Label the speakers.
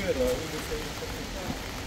Speaker 1: good. Uh,